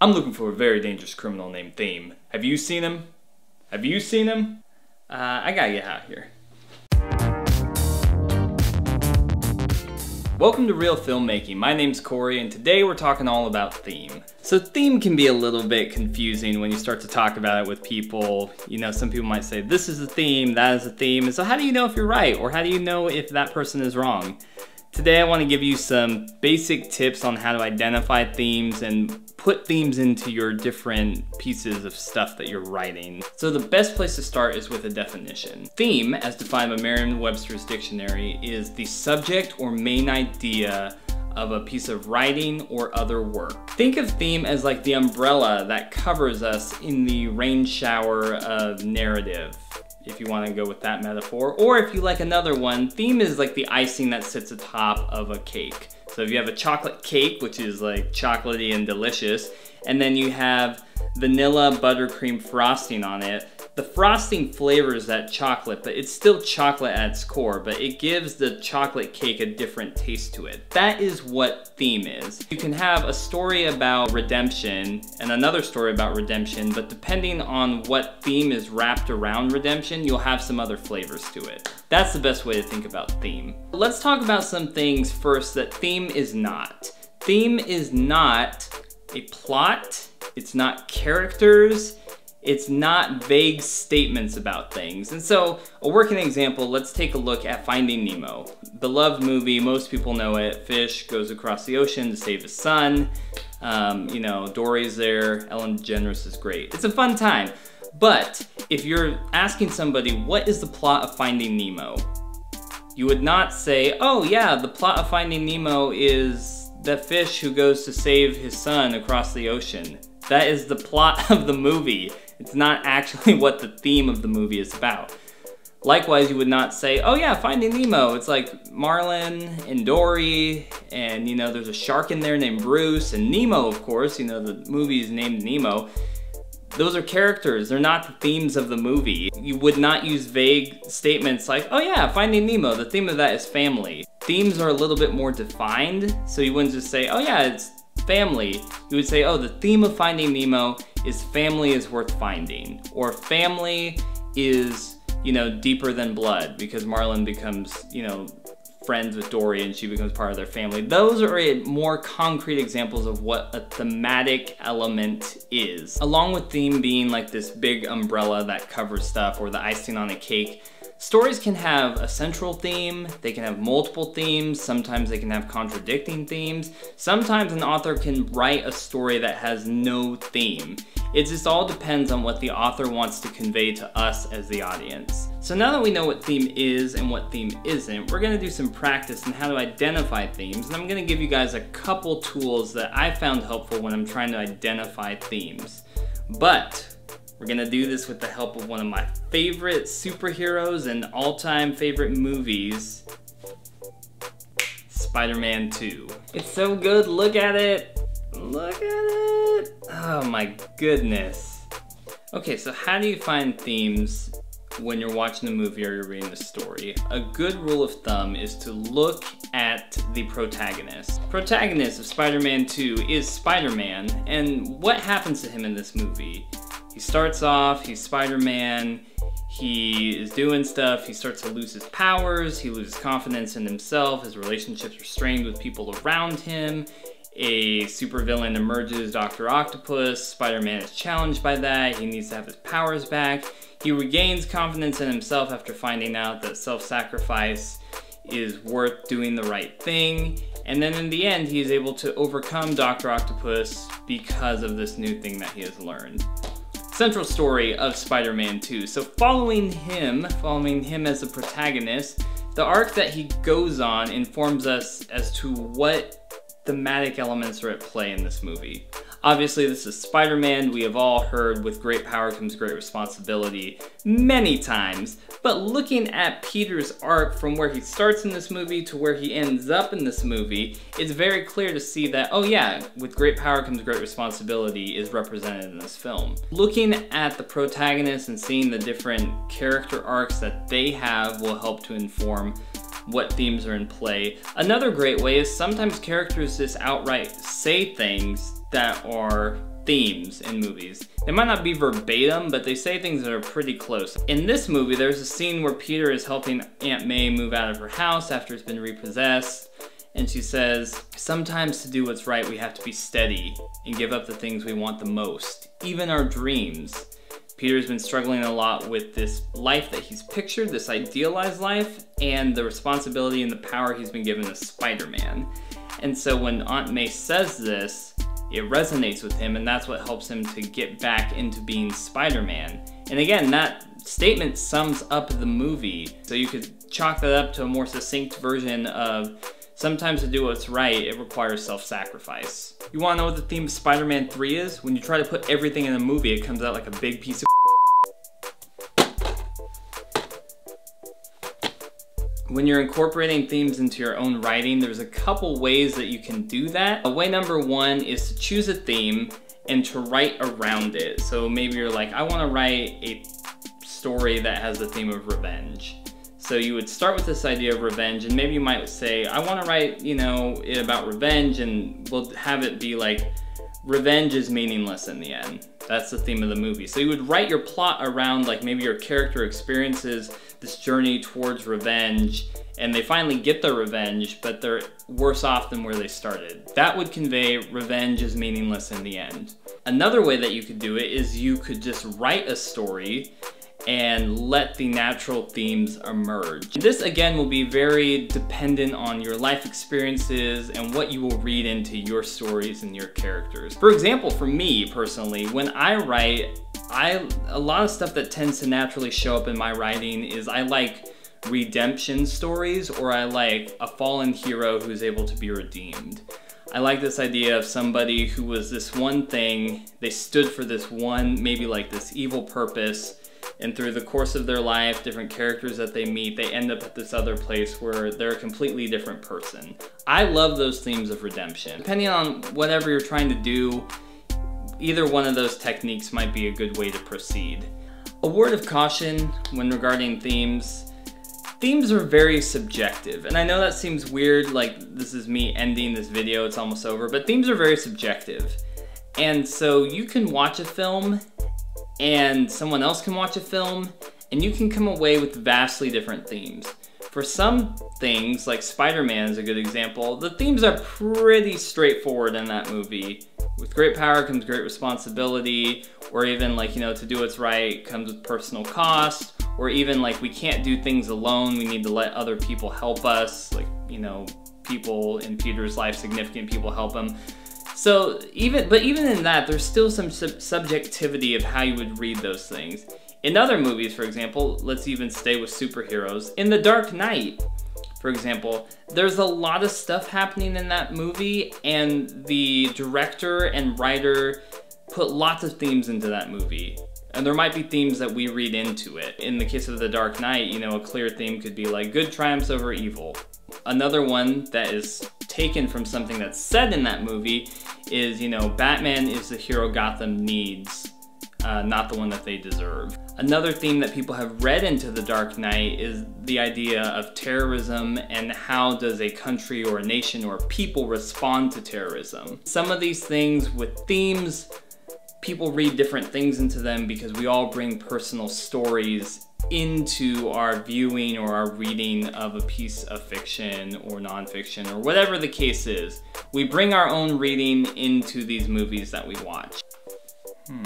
I'm looking for a very dangerous criminal named Theme. Have you seen him? Have you seen him? Uh, I gotta get out of here. Welcome to Reel Filmmaking. My name's Corey, and today we're talking all about theme. So theme can be a little bit confusing when you start to talk about it with people. You know, some people might say, this is a theme, that is a theme, and so how do you know if you're right, or how do you know if that person is wrong? Today I want to give you some basic tips on how to identify themes and put themes into your different pieces of stuff that you're writing. So the best place to start is with a definition. Theme, as defined by Merriam-Webster's dictionary, is the subject or main idea of a piece of writing or other work. Think of theme as like the umbrella that covers us in the rain shower of narrative if you want to go with that metaphor. Or if you like another one, theme is like the icing that sits atop of a cake. So if you have a chocolate cake, which is like chocolatey and delicious, and then you have vanilla buttercream frosting on it, the frosting flavors that chocolate, but it's still chocolate at its core, but it gives the chocolate cake a different taste to it. That is what theme is. You can have a story about redemption and another story about redemption, but depending on what theme is wrapped around redemption, you'll have some other flavors to it. That's the best way to think about theme. Let's talk about some things first that theme is not. Theme is not a plot, it's not characters, it's not vague statements about things. And so, a working example, let's take a look at Finding Nemo. Beloved movie, most people know it. Fish goes across the ocean to save his son. Um, you know, Dory's there, Ellen DeGeneres is great. It's a fun time. But if you're asking somebody, what is the plot of Finding Nemo? You would not say, oh yeah, the plot of Finding Nemo is the fish who goes to save his son across the ocean. That is the plot of the movie. It's not actually what the theme of the movie is about. Likewise, you would not say, oh yeah, Finding Nemo. It's like Marlin and Dory, and you know, there's a shark in there named Bruce, and Nemo, of course, you know, the movie is named Nemo. Those are characters, they're not the themes of the movie. You would not use vague statements like, oh yeah, Finding Nemo, the theme of that is family. Themes are a little bit more defined, so you wouldn't just say, oh yeah, it's family. You would say, oh, the theme of Finding Nemo is family is worth finding, or family is, you know, deeper than blood because Marlin becomes, you know, friends with Dory and she becomes part of their family. Those are more concrete examples of what a thematic element is. Along with theme being like this big umbrella that covers stuff or the icing on a cake, Stories can have a central theme, they can have multiple themes, sometimes they can have contradicting themes, sometimes an author can write a story that has no theme. It just all depends on what the author wants to convey to us as the audience. So now that we know what theme is and what theme isn't, we're gonna do some practice on how to identify themes, and I'm gonna give you guys a couple tools that I found helpful when I'm trying to identify themes. But we're gonna do this with the help of one of my favorite superheroes and all-time favorite movies, Spider-Man 2. It's so good, look at it! Look at it! Oh my goodness. Okay, so how do you find themes when you're watching a movie or you're reading a story? A good rule of thumb is to look at the protagonist. Protagonist of Spider-Man 2 is Spider-Man, and what happens to him in this movie? He starts off, he's Spider-Man, he is doing stuff, he starts to lose his powers, he loses confidence in himself, his relationships are strained with people around him, a supervillain emerges, Dr. Octopus, Spider-Man is challenged by that, he needs to have his powers back, he regains confidence in himself after finding out that self-sacrifice is worth doing the right thing, and then in the end, he is able to overcome Dr. Octopus because of this new thing that he has learned central story of Spider-Man 2. So following him, following him as the protagonist, the arc that he goes on informs us as to what thematic elements are at play in this movie. Obviously, this is Spider-Man. We have all heard with great power comes great responsibility many times. But looking at Peter's arc from where he starts in this movie to where he ends up in this movie, it's very clear to see that, oh yeah, with great power comes great responsibility is represented in this film. Looking at the protagonist and seeing the different character arcs that they have will help to inform what themes are in play. Another great way is sometimes characters just outright say things that are themes in movies. They might not be verbatim, but they say things that are pretty close. In this movie, there's a scene where Peter is helping Aunt May move out of her house after it's been repossessed. And she says, Sometimes to do what's right, we have to be steady and give up the things we want the most, even our dreams. Peter's been struggling a lot with this life that he's pictured, this idealized life, and the responsibility and the power he's been given as Spider-Man. And so when Aunt May says this, it resonates with him, and that's what helps him to get back into being Spider-Man. And again, that statement sums up the movie. So you could chalk that up to a more succinct version of sometimes to do what's right, it requires self-sacrifice. You wanna know what the theme of Spider-Man 3 is? When you try to put everything in a movie, it comes out like a big piece of When you're incorporating themes into your own writing, there's a couple ways that you can do that. Way number one is to choose a theme and to write around it. So maybe you're like, I wanna write a story that has the theme of revenge. So you would start with this idea of revenge and maybe you might say, I wanna write, you know, it about revenge and we'll have it be like, revenge is meaningless in the end. That's the theme of the movie. So you would write your plot around like maybe your character experiences this journey towards revenge and they finally get their revenge, but they're worse off than where they started. That would convey revenge is meaningless in the end. Another way that you could do it is you could just write a story and let the natural themes emerge. This again will be very dependent on your life experiences and what you will read into your stories and your characters. For example, for me personally, when I write, I a lot of stuff that tends to naturally show up in my writing is I like redemption stories or I like a fallen hero who's able to be redeemed. I like this idea of somebody who was this one thing, they stood for this one, maybe like this evil purpose, and through the course of their life, different characters that they meet, they end up at this other place where they're a completely different person. I love those themes of redemption. Depending on whatever you're trying to do, either one of those techniques might be a good way to proceed. A word of caution when regarding themes, themes are very subjective. And I know that seems weird, like this is me ending this video, it's almost over, but themes are very subjective. And so you can watch a film and someone else can watch a film and you can come away with vastly different themes. For some things, like Spider-Man is a good example, the themes are pretty straightforward in that movie. With great power comes great responsibility, or even like, you know, to do what's right comes with personal cost, or even like we can't do things alone, we need to let other people help us, like, you know, people in Peter's life, significant people help him. So even, but even in that, there's still some sub subjectivity of how you would read those things. In other movies, for example, let's even stay with superheroes. In The Dark Knight, for example, there's a lot of stuff happening in that movie, and the director and writer put lots of themes into that movie. And there might be themes that we read into it. In the case of The Dark Knight, you know, a clear theme could be like good triumphs over evil. Another one that is taken from something that's said in that movie is, you know, Batman is the hero Gotham needs, uh, not the one that they deserve. Another theme that people have read into The Dark Knight is the idea of terrorism and how does a country or a nation or people respond to terrorism. Some of these things with themes, people read different things into them because we all bring personal stories into our viewing or our reading of a piece of fiction or nonfiction or whatever the case is. We bring our own reading into these movies that we watch. Hmm.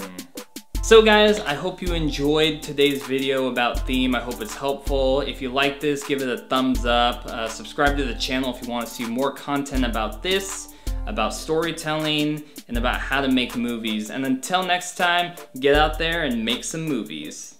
So guys, I hope you enjoyed today's video about theme. I hope it's helpful. If you like this, give it a thumbs up. Uh, subscribe to the channel if you want to see more content about this, about storytelling, and about how to make movies. And until next time, get out there and make some movies.